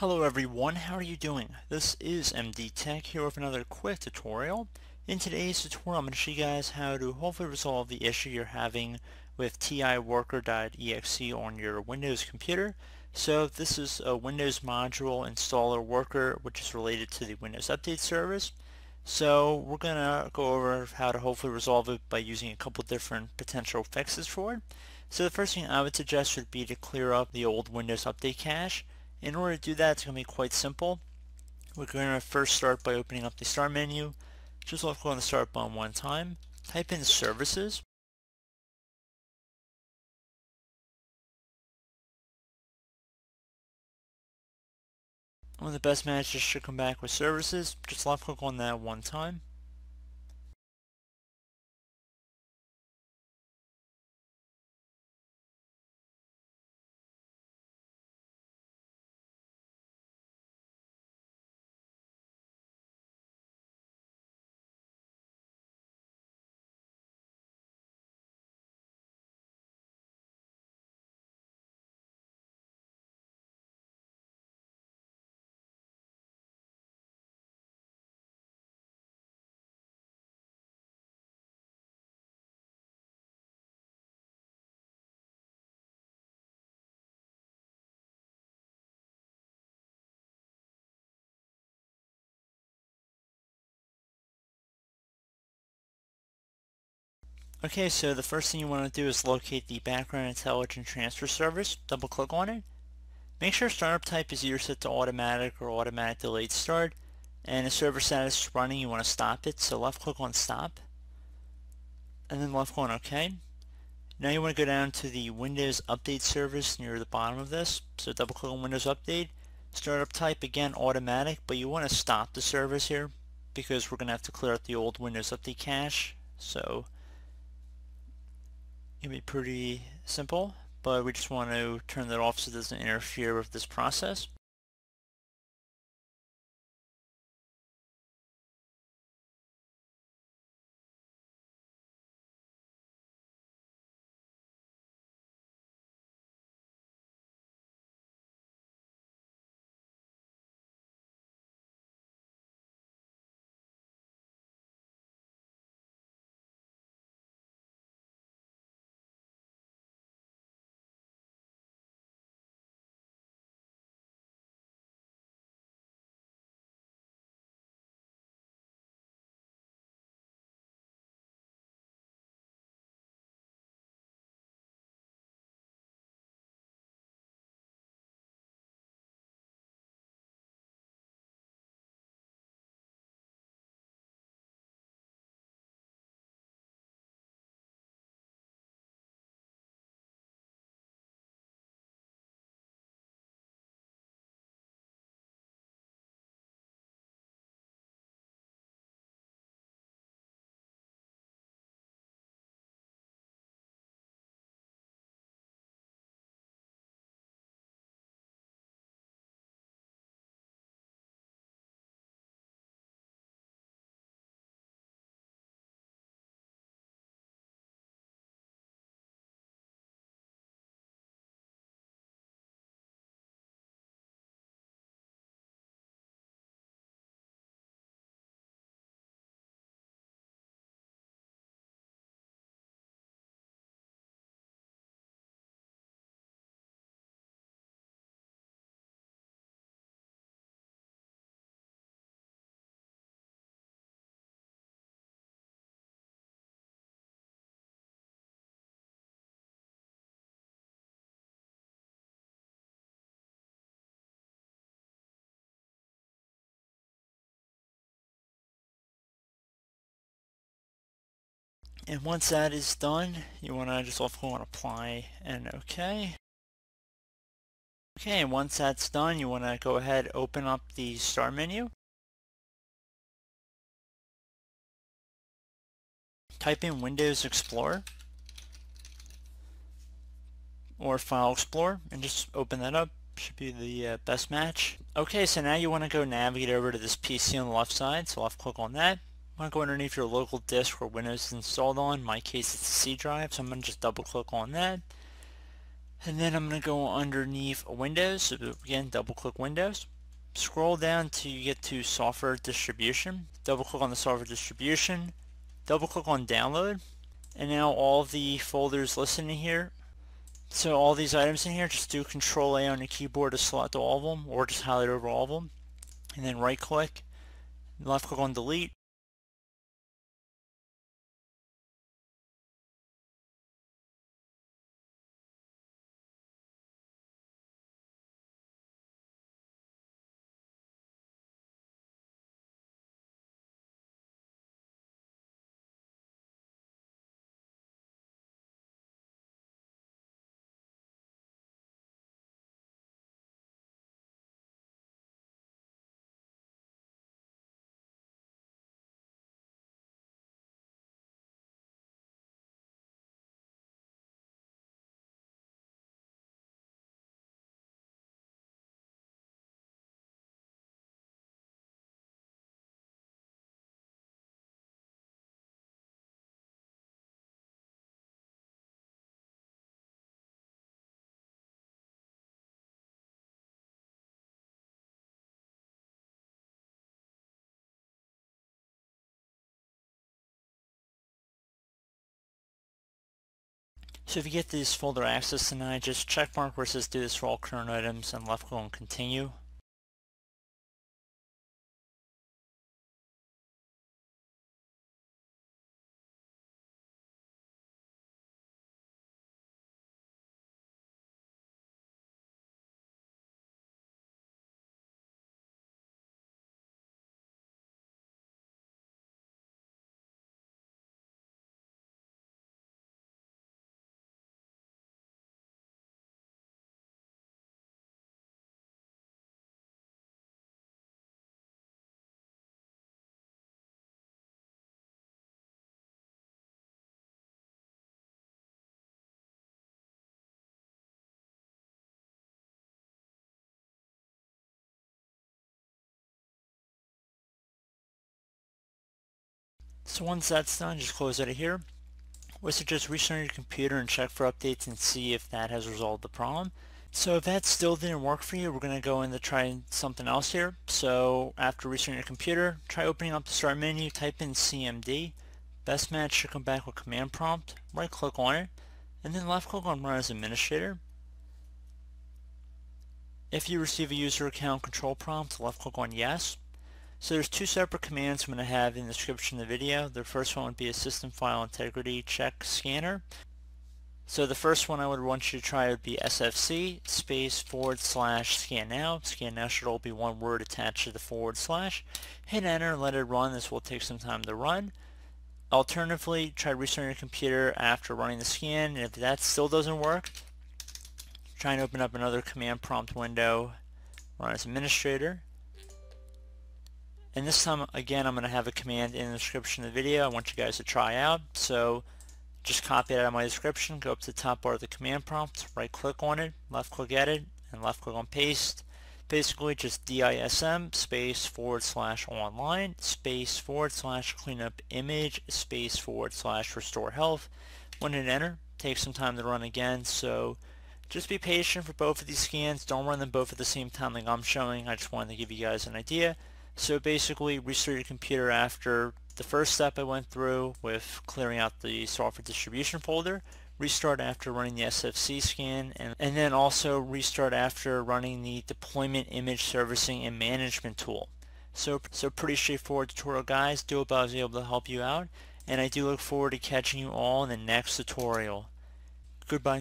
Hello everyone, how are you doing? This is MD Tech here with another quick tutorial. In today's tutorial I'm going to show you guys how to hopefully resolve the issue you're having with tiworker.exe on your Windows computer. So this is a Windows module installer worker which is related to the Windows Update service. So we're going to go over how to hopefully resolve it by using a couple different potential fixes for it. So the first thing I would suggest would be to clear up the old Windows Update cache. In order to do that, it's going to be quite simple. We're going to first start by opening up the Start menu. Just left click on the Start button one time. Type in Services. One of the best managers should come back with Services. Just left click on that one time. Okay, so the first thing you want to do is locate the background intelligent transfer service. Double click on it. Make sure startup type is either set to automatic or automatic delayed start. And the server status is running, you want to stop it. So left click on stop. And then left click on OK. Now you want to go down to the Windows Update service near the bottom of this. So double click on Windows Update. Startup type again automatic, but you want to stop the service here because we're going to have to clear out the old Windows Update cache. So can be pretty simple, but we just want to turn that off so it doesn't interfere with this process. And once that is done, you want to just click on apply and OK. Okay, and once that's done, you want to go ahead open up the start menu. Type in Windows Explorer or File Explorer and just open that up. Should be the uh, best match. Okay, so now you want to go navigate over to this PC on the left side, so left click on that want to go underneath your local disk where Windows is installed on. In my case, it's a C drive, so I'm going to just double click on that. And then I'm going to go underneath Windows. So again, double click Windows. Scroll down till you get to software distribution. Double click on the software distribution. Double click on download. And now all the folders listed in here. So all these items in here, just do Control A on your keyboard to select all of them or just highlight over all of them. And then right click, left click on delete. So if you get this folder access tonight, just check mark where it says do this for all current items and left click on continue. So once that's done, just close out of here. We suggest restarting your computer and check for updates and see if that has resolved the problem. So if that still didn't work for you, we're going to go in to try something else here. So after restarting your computer, try opening up the start menu, type in CMD. Best match should come back with command prompt. Right click on it, and then left click on run as administrator. If you receive a user account control prompt, left click on yes. So there's two separate commands I'm going to have in the description of the video. The first one would be a system file integrity check scanner. So the first one I would want you to try would be SFC space forward slash scan now. Scan now should all be one word attached to the forward slash. Hit enter, let it run. This will take some time to run. Alternatively, try restarting your computer after running the scan. And if that still doesn't work, try and open up another command prompt window, run as administrator. And this time, again, I'm going to have a command in the description of the video I want you guys to try out. So just copy it out of my description, go up to the top bar of the command prompt, right click on it, left click edit, and left click on paste. Basically just DISM space forward slash online space forward slash cleanup image space forward slash restore health. When hit enter, takes some time to run again, so just be patient for both of these scans. Don't run them both at the same time like I'm showing. I just wanted to give you guys an idea. So basically restart your computer after the first step I went through with clearing out the software distribution folder, restart after running the SFC scan, and, and then also restart after running the deployment image servicing and management tool. So, so pretty straightforward tutorial guys. Do hope I was able to help you out, and I do look forward to catching you all in the next tutorial. Goodbye.